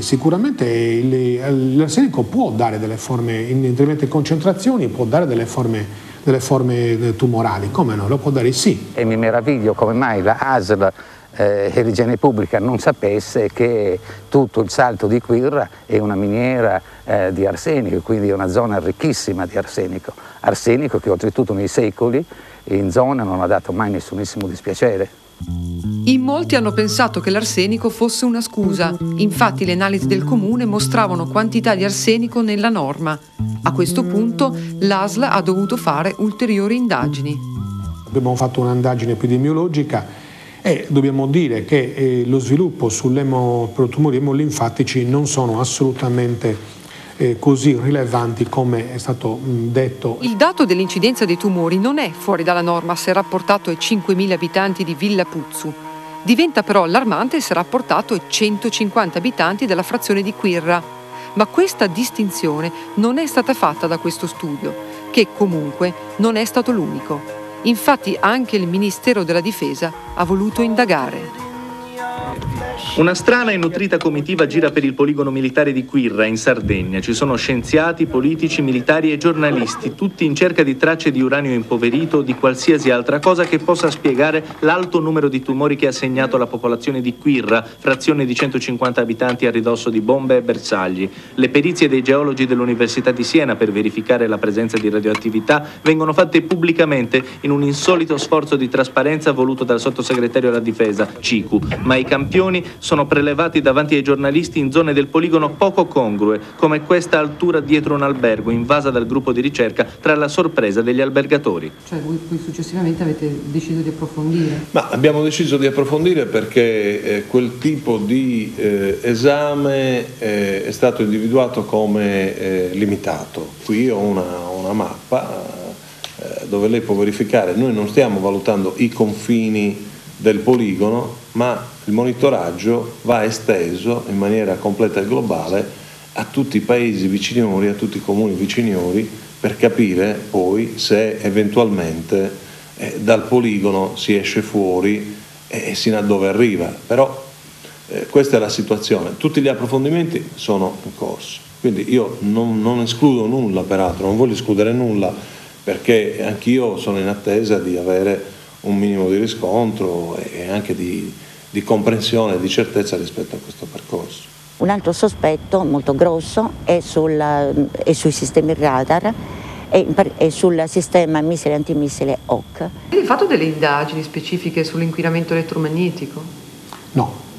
Sicuramente l'arsenico può dare delle forme, in determinate concentrazioni, può dare delle forme, delle forme tumorali, come no? Lo può dare sì. E mi meraviglio come mai la ASL eh, e l'igiene pubblica non sapesse che tutto il salto di Quirra è una miniera eh, di arsenico, quindi è una zona ricchissima di arsenico. Arsenico che oltretutto nei secoli in zona non ha dato mai nessunissimo dispiacere. In molti hanno pensato che l'arsenico fosse una scusa, infatti le analisi del comune mostravano quantità di arsenico nella norma. A questo punto l'ASL ha dovuto fare ulteriori indagini. Abbiamo fatto un'indagine epidemiologica e dobbiamo dire che eh, lo sviluppo per tumori emolinfatici non sono assolutamente eh, così rilevanti come è stato mh, detto. Il dato dell'incidenza dei tumori non è fuori dalla norma se rapportato ai 5.000 abitanti di Villa Puzzu. Diventa però allarmante se rapportato ai 150 abitanti della frazione di Quirra. Ma questa distinzione non è stata fatta da questo studio, che comunque non è stato l'unico. Infatti anche il Ministero della Difesa ha voluto indagare. Una strana e nutrita comitiva gira per il poligono militare di Quirra, in Sardegna. Ci sono scienziati, politici, militari e giornalisti, tutti in cerca di tracce di uranio impoverito o di qualsiasi altra cosa che possa spiegare l'alto numero di tumori che ha segnato la popolazione di Quirra, frazione di 150 abitanti a ridosso di bombe e bersagli. Le perizie dei geologi dell'Università di Siena per verificare la presenza di radioattività vengono fatte pubblicamente in un insolito sforzo di trasparenza voluto dal sottosegretario alla difesa, Cicu, ma i campioni sono prelevati davanti ai giornalisti in zone del poligono poco congrue, come questa altura dietro un albergo invasa dal gruppo di ricerca tra la sorpresa degli albergatori. Cioè voi poi successivamente avete deciso di approfondire? Ma abbiamo deciso di approfondire perché eh, quel tipo di eh, esame eh, è stato individuato come eh, limitato. Qui ho una, una mappa eh, dove lei può verificare, noi non stiamo valutando i confini del poligono, ma il monitoraggio va esteso in maniera completa e globale a tutti i paesi viciniori, a tutti i comuni viciniori, per capire poi se eventualmente eh, dal poligono si esce fuori e sino a dove arriva. Però eh, questa è la situazione. Tutti gli approfondimenti sono in corso. Quindi io non, non escludo nulla, peraltro, non voglio escludere nulla, perché anch'io sono in attesa di avere un minimo di riscontro e anche di, di comprensione e di certezza rispetto a questo percorso. Un altro sospetto molto grosso è, sulla, è sui sistemi radar e, e sul sistema missile antimissile OC. Hai fatto delle indagini specifiche sull'inquinamento elettromagnetico? No.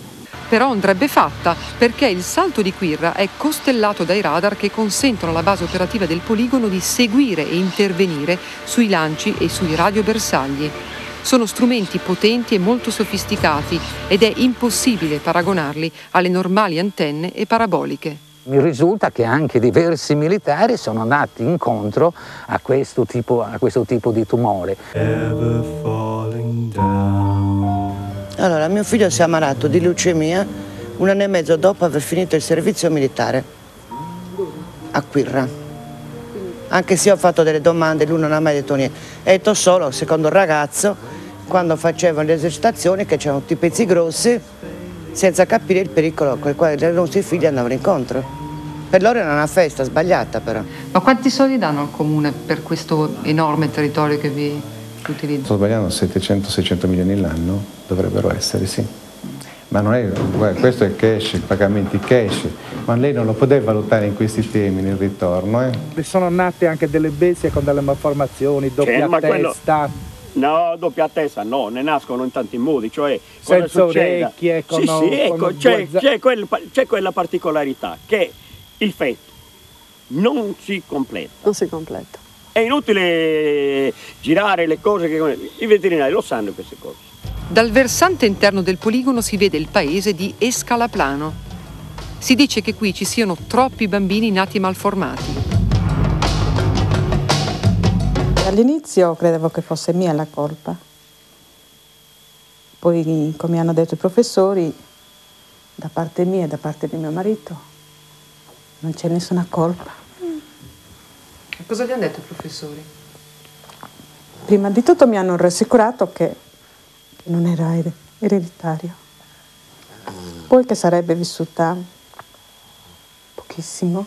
Però andrebbe fatta perché il salto di Quirra è costellato dai radar che consentono alla base operativa del poligono di seguire e intervenire sui lanci e sui radiobersagli. Sono strumenti potenti e molto sofisticati ed è impossibile paragonarli alle normali antenne e paraboliche. Mi risulta che anche diversi militari sono andati incontro a questo tipo, a questo tipo di tumore. Allora, mio figlio si è ammalato di leucemia un anno e mezzo dopo aver finito il servizio militare a Quirra. Anche se io ho fatto delle domande, lui non ha mai detto niente. E detto solo, secondo il ragazzo, quando facevano le esercitazioni che c'erano tutti i pezzi grossi senza capire il pericolo col quale i nostri figli andavano incontro. Per loro era una festa sbagliata però. Ma quanti soldi danno al comune per questo enorme territorio che vi utilizza? Sto sbagliando 700-600 milioni l'anno, dovrebbero essere sì. Ma non è, questo è cash, pagamenti cash, ma lei non lo poteva valutare in questi temi nel ritorno. Eh? Sono nate anche delle bestie con delle malformazioni, doppia Cioè, testa. quello- No, doppia testa no, ne nascono in tanti modi, cioè Senza cosa succede? orecchie, con- Sì, sì, ecco, c'è, c'è quel- c'è quella particolarità che il feto non si completa. Non si completa. È inutile girare le cose che i veterinari lo sanno queste cose. Dal versante interno del poligono si vede il paese di Escalaplano. Si dice che qui ci siano troppi bambini nati malformati. All'inizio credevo che fosse mia la colpa. Poi, come hanno detto i professori, da parte mia e da parte di mio marito, non c'è nessuna colpa. Cosa vi hanno detto i professori? Prima di tutto mi hanno rassicurato che, che non era er- ereditario. Poi che sarebbe vissuta pochissimo.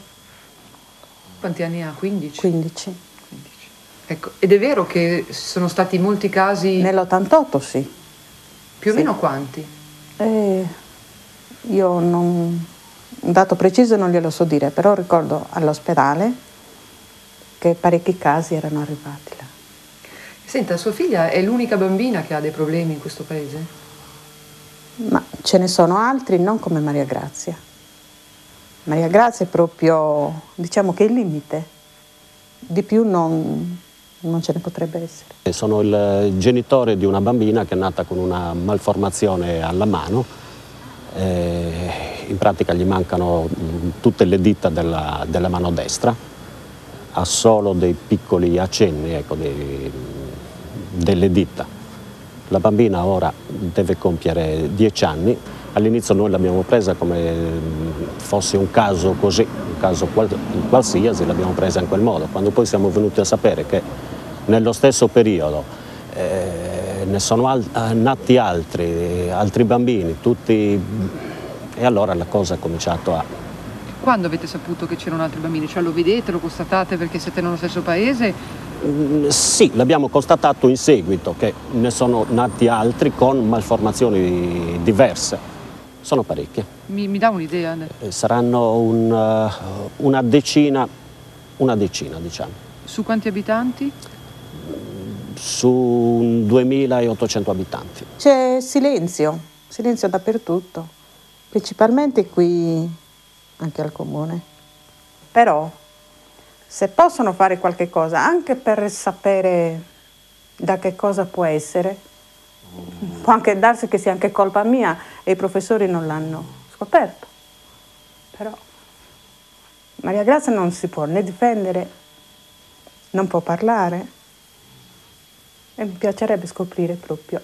Quanti anni ha? 15? 15. Ecco, ed è vero che sono stati molti casi... Nell'88 sì. Più o Sì. meno quanti? Eh, io non, un dato preciso non glielo so dire, però ricordo all'ospedale che parecchi casi erano arrivati là. Senta, sua figlia è l'unica bambina che ha dei problemi in questo paese? Ma ce ne sono altri, non come Maria Grazia. Maria Grazia è proprio, diciamo che è il limite. Di più non, non ce ne potrebbe essere. Sono il genitore di una bambina che è nata con una malformazione alla mano, eh, in pratica gli mancano mh, tutte le dita della, della mano destra, ha solo dei piccoli accenni ecco, dei- delle dita. La bambina ora deve compiere 10 anni, all'inizio noi l'abbiamo presa come mh, fosse un caso così, un caso qual- qualsiasi, l'abbiamo presa in quel modo. Quando poi siamo venuti a sapere che nello stesso periodo eh, ne sono al- eh, nati altri, altri bambini, tutti... E allora la cosa ha cominciato a... Quando avete saputo che c'erano altri bambini? Cioè lo vedete, lo constatate perché siete nello stesso paese? Mm, Sì, l'abbiamo constatato in seguito che ne sono nati altri con malformazioni diverse. Sono parecchie. Mi, mi dà un'idea? Eh, Saranno un, eh, una decina, una decina diciamo, Su quanti abitanti? Su un 2800 abitanti. C'è silenzio, silenzio dappertutto, principalmente qui anche al comune. Però se possono fare qualche cosa, anche per sapere da che cosa può essere, può anche darsi che sia anche colpa mia e i professori non l'hanno scoperto. Però Maria Grazia non si può né difendere, non può parlare e mi piacerebbe scoprire proprio.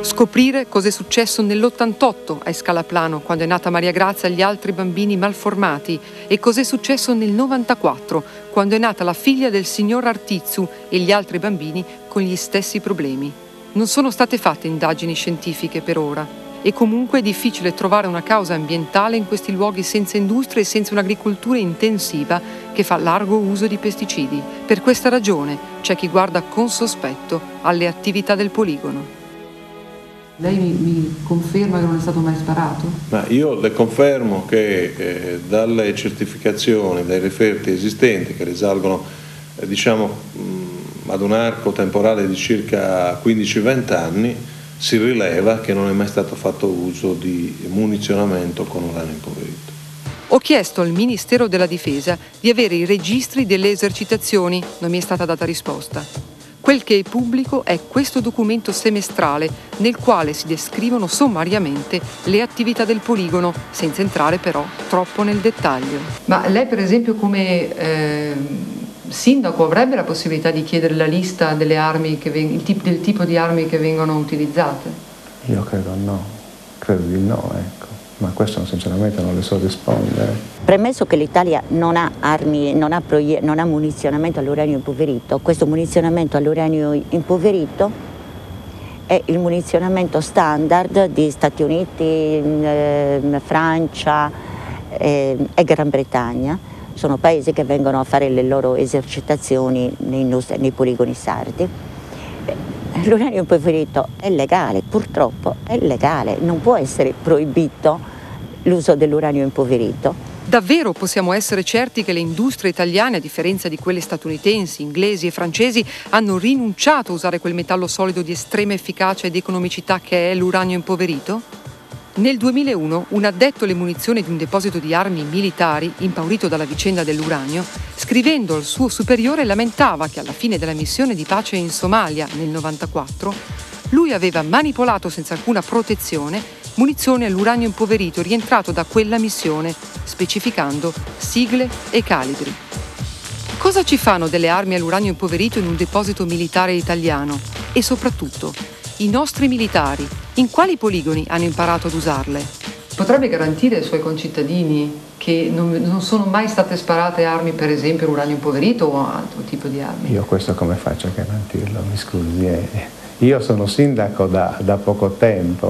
Scoprire cos'è successo nell'88 a Scalaplano, quando è nata Maria Grazia e gli altri bambini malformati, e cos'è successo nel 94, quando è nata la figlia del signor Artizzu e gli altri bambini con gli stessi problemi. Non sono state fatte indagini scientifiche per ora e comunque è difficile trovare una causa ambientale in questi luoghi senza industrie e senza un'agricoltura intensiva che fa largo uso di pesticidi. Per questa ragione c'è chi guarda con sospetto alle attività del poligono. Lei mi, mi conferma che non è stato mai sparato? Ma io le confermo che eh, dalle certificazioni, dai referti esistenti che risalgono eh, diciamo, mh, ad un arco temporale di circa 15-20 anni, si rileva che non è mai stato fatto uso di munizionamento con uranio impoverito. Ho chiesto al Ministero della Difesa di avere i registri delle esercitazioni, non mi è stata data risposta. Quel che è pubblico è questo documento semestrale nel quale si descrivono sommariamente le attività del poligono, senza entrare però troppo nel dettaglio. Ma lei per esempio come eh, sindaco avrebbe la possibilità di chiedere la lista delle armi che veng- il tip- del tipo di armi che vengono utilizzate? Io credo no, credo di no, ecco. Ma questo sinceramente non le so rispondere. Premesso che l'Italia non ha armi, non ha, proie- non ha munizionamento all'uranio impoverito, questo munizionamento all'uranio impoverito è il munizionamento standard di Stati Uniti, eh, Francia eh, e Gran Bretagna. Sono paesi che vengono a fare le loro esercitazioni nei, nei poligoni sardi. L'uranio impoverito è legale, purtroppo è legale, non può essere proibito l'uso dell'uranio impoverito. Davvero possiamo essere certi che le industrie italiane, a differenza di quelle statunitensi, inglesi e francesi, hanno rinunciato a usare quel metallo solido di estrema efficacia ed economicità che è l'uranio impoverito? Nel 2001 un addetto alle munizioni di un deposito di armi militari, impaurito dalla vicenda dell'uranio, scrivendo al suo superiore lamentava che alla fine della missione di pace in Somalia nel 94 lui aveva manipolato senza alcuna protezione munizioni all'uranio impoverito rientrato da quella missione, specificando sigle e calibri. Cosa ci fanno delle armi all'uranio impoverito in un deposito militare italiano? E soprattutto, i nostri militari, in quali poligoni hanno imparato ad usarle? Potrebbe garantire ai suoi concittadini che non, non sono mai state sparate armi, per esempio, uranio impoverito o altro tipo di armi? Io questo come faccio a garantirlo? Mi scusi. eh. Io sono sindaco da, da poco tempo.